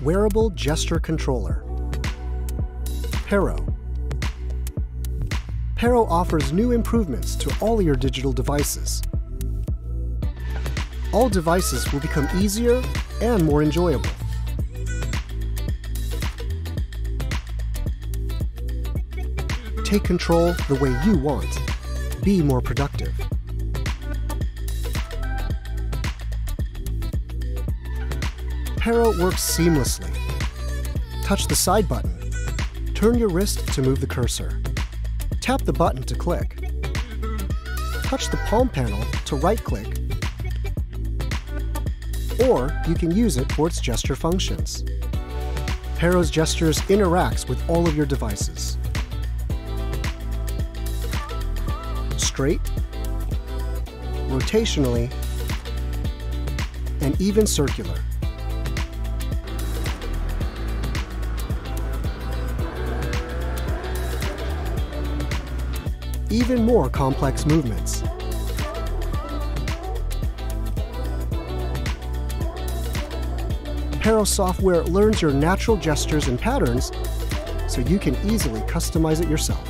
wearable gesture controller. Pero. Pero offers new improvements to all your digital devices. All devices will become easier and more enjoyable. Take control the way you want. Be more productive. Pero works seamlessly. Touch the side button. Turn your wrist to move the cursor. Tap the button to click. Touch the palm panel to right-click. Or you can use it for its gesture functions. Pero's Gestures interacts with all of your devices. Straight, rotationally, and even circular. Even more complex movements. Pero software learns your natural gestures and patterns so you can easily customize it yourself.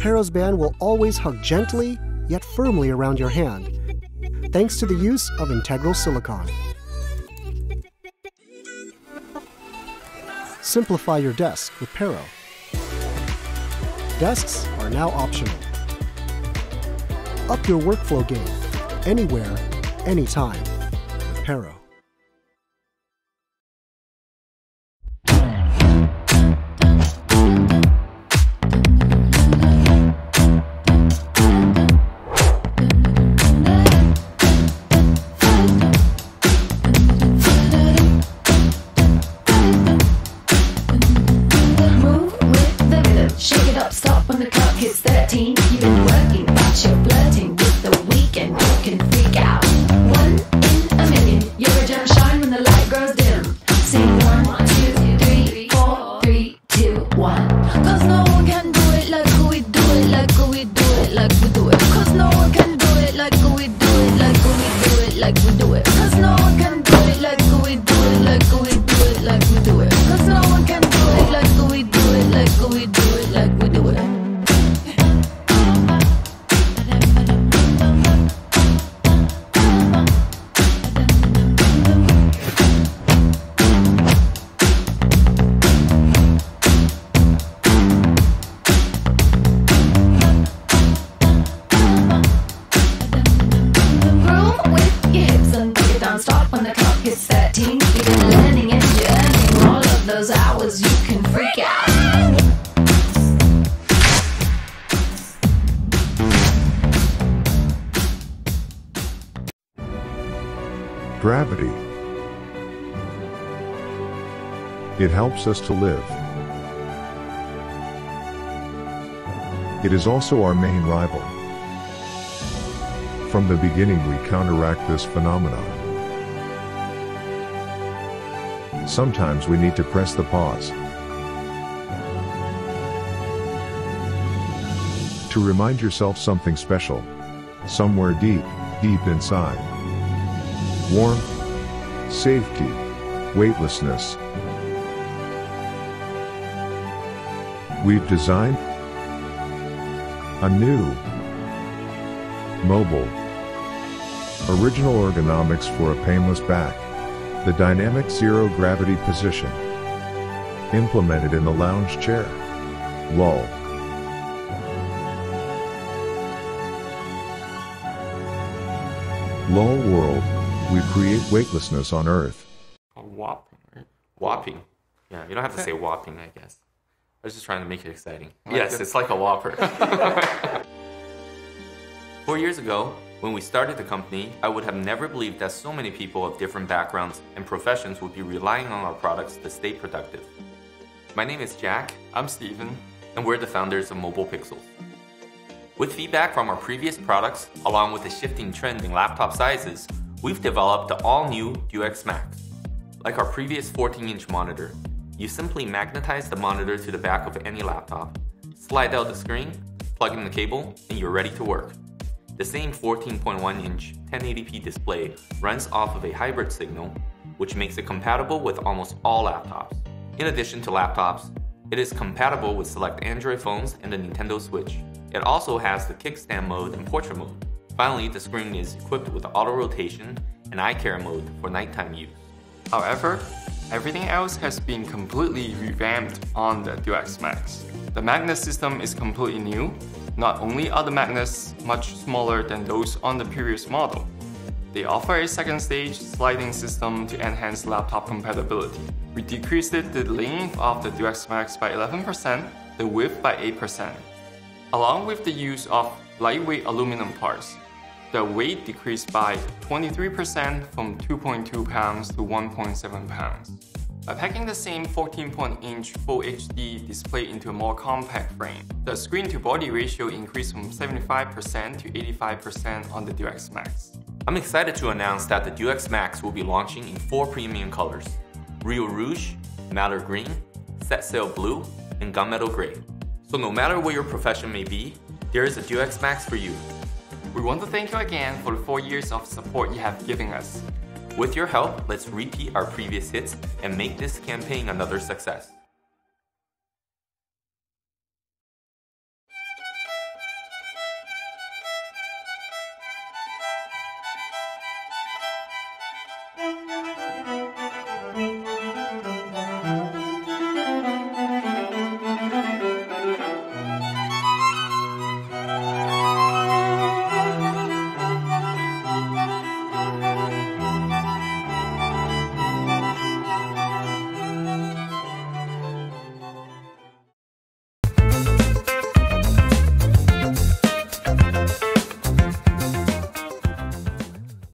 Pero's band will always hug gently yet firmly around your hand, thanks to the use of integral silicon. Simplify your desk with Pero. Desks are now optional. Up your workflow game, anywhere, anytime, with Pero. 13. Gravity. It helps us to live. It is also our main rival. From the beginning we counteract this phenomenon. Sometimes we need to press the pause. To remind yourself something special. Somewhere deep, deep inside. Warmth, safety, weightlessness. We've designed a new mobile original ergonomics for a painless back. The dynamic zero gravity position implemented in the lounge chair. Lull. Lull World, we create weightlessness on Earth. Called whopping, right? Whopping. Yeah, you don't have to say whopping, I guess. I was just trying to make it exciting. yes, it's like a whopper. Four years ago, when we started the company, I would have never believed that so many people of different backgrounds and professions would be relying on our products to stay productive. My name is Jack, I'm Steven. and we're the founders of Mobile Pixels. With feedback from our previous products, along with the shifting trend in laptop sizes, we've developed the all-new UX Max. Like our previous 14-inch monitor, you simply magnetize the monitor to the back of any laptop, slide out the screen, plug in the cable, and you're ready to work. The same 14.1 inch 1080p display runs off of a hybrid signal, which makes it compatible with almost all laptops. In addition to laptops, it is compatible with select Android phones and the Nintendo Switch. It also has the kickstand mode and portrait mode. Finally, the screen is equipped with auto rotation and eye care mode for nighttime use. However, everything else has been completely revamped on the DUEX Max. The magnet system is completely new. Not only are the magnets much smaller than those on the previous model, they offer a second stage sliding system to enhance laptop compatibility. We decreased the length of the DUEX Max by 11%, the width by 8%. Along with the use of lightweight aluminum parts, the weight decreased by 23% from 2.2 pounds to 1.7 pounds. By packing the same 14.inch Full HD display into a more compact frame, the screen-to-body ratio increased from 75% to 85% on the DUEX Max. I'm excited to announce that the DUEX Max will be launching in four premium colors Rio Rouge, Mallard Green, Set Sail Blue, and Gunmetal Gray. So no matter what your profession may be, there is a DUEX Max for you. We want to thank you again for the four years of support you have given us. With your help, let's repeat our previous hits and make this campaign another success.